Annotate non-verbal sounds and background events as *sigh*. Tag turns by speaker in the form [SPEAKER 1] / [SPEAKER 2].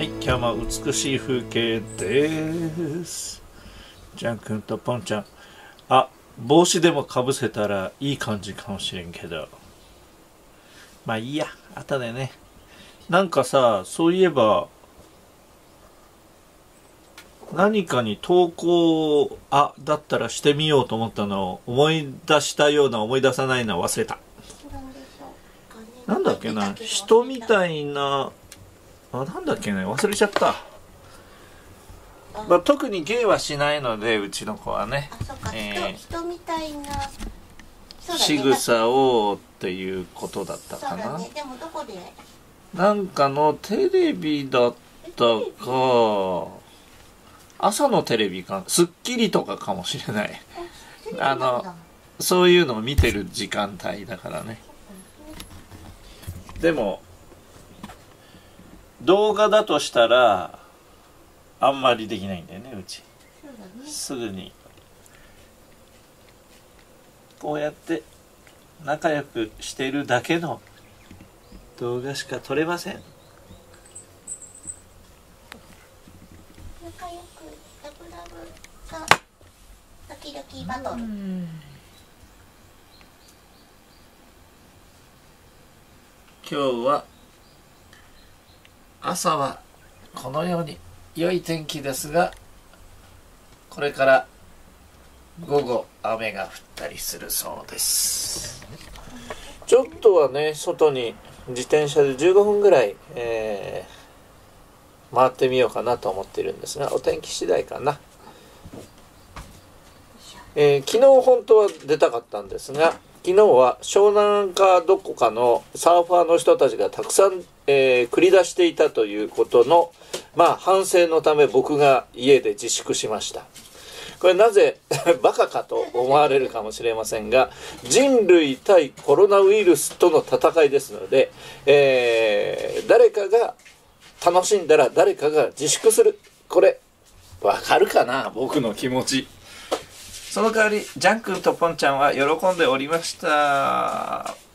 [SPEAKER 1] はい、今日も美しい風景です。ジャン君とポンちゃん。あ、帽子でもかぶせたらいい感じかもしれんけど。まあいいや、後でね。なんかさ、そういえば、何かに投稿、あ、だったらしてみようと思ったのを思い出したような思い出さないのは忘れた。なんだっけな、人みたいな、あ、なんだっけね、忘れちゃった。まあ、特に芸はしないので、うちの子はね。
[SPEAKER 2] あ、そっか、
[SPEAKER 1] えー
[SPEAKER 2] 人人みたいなね
[SPEAKER 1] 仕草をっていうことだったかな。
[SPEAKER 2] そうだねでもどこで？
[SPEAKER 1] なんかのテレビだったか、朝のテレビか、スッキリとかかもしれない。あのそういうのを見てる時間帯だからね。でも、動画だとしたら、あんまりできないんだよね、うち。
[SPEAKER 2] そうだね
[SPEAKER 1] すぐに。こうやって仲良くしているだけの動画しか撮れません。
[SPEAKER 2] 仲良くラブラブが時々バトル、
[SPEAKER 1] 今日は朝はこのように良い天気ですがこれから午後雨が降ったりするそうです。ちょっとはね外に自転車で15分ぐらい、えー回ってみようかなと思っているんですがお天気次第かな、えー昨日本当は出たかったんですが昨日は湘南かどこかのサーファーの人たちがたくさん、えー繰り出していたということのまあ反省のため僕が家で自粛しました。これなぜ *laughs* バカかと思われるかもしれませんが人類対コロナウイルスとの戦いですので、えー誰かが楽しんだら誰かが自粛する。これわかるかな？僕の気持ち。その代わりジャン君とポンちゃんは喜んでおりました。